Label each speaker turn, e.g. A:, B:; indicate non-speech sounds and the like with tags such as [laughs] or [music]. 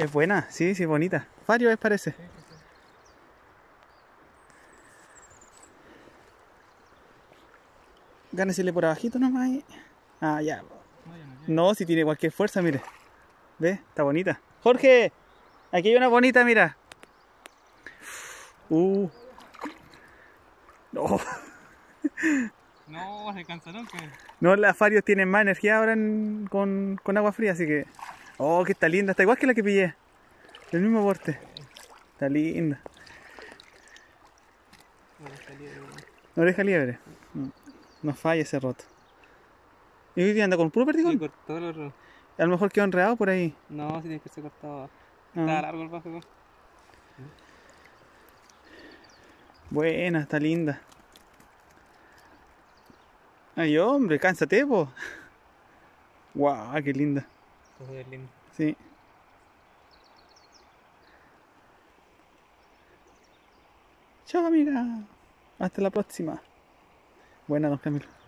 A: Es buena, sí, sí, bonita. Fario es parece. Gánesele por abajito nomás. Ah, ya. No, si tiene cualquier fuerza, mire. ¿Ve? Está bonita. Jorge, aquí hay una bonita, mira. Uh. No. [laughs]
B: No, se cansa nunca.
A: No, las farios tienen más energía ahora en- con, con agua fría, así que. Oh, que está linda. Está igual que la que pillé. Del mismo porte. Está linda. Oreja liebre. Mm. No falla ese roto. ¿Y hoy día anda con puro
B: Sí,
A: perdigón?
B: cortó el otro.
A: A lo mejor quedó enredado por ahí.
B: No, sí tiene que ser cortado.
A: Ah.
B: Está largo el bajo.
A: Buena, está linda. Ay, hombre, cánsate, po. [laughs] Guau, qué linda. Sí. Chao, amiga. Hasta la próxima. Buena, don Camilo.